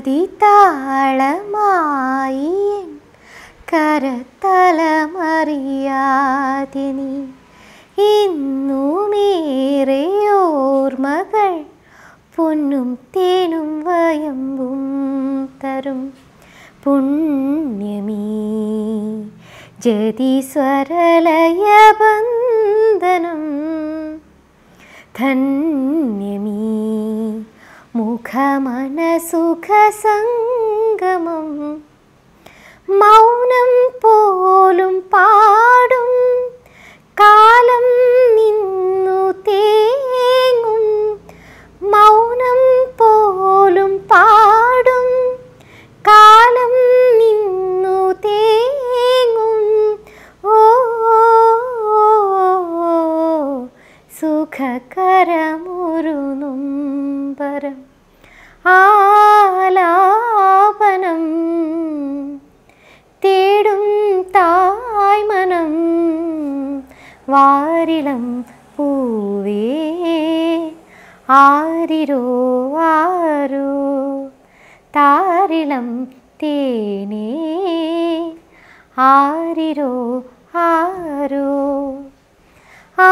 ആദിതാളമായി N കരത്തലമറിയാതെ നീ. ഇന്നുമേറെ ഓർമ്മകൾ പൊന്നും തേനും വയമ്പും തരും. പുണ്യമീ ജതിസ്വരലയബന്ധനം ധന്യമീ മുഖമനസുഖസംഗമം മൗനം പോലും പാടും. കാലം നിന്നു തേങ്ങും. മൗനം പോലും പാടും. കാലം നിന്നു തേങ്ങും. ഓ സുഖകരമൊരു നൊമ്പരം. ആലാപനം തേടും തായ്മനം വാരിളം പൂവേ ആരിരോ ആരോ താരിളം തേനേ ആരിരോ ആരോ ആ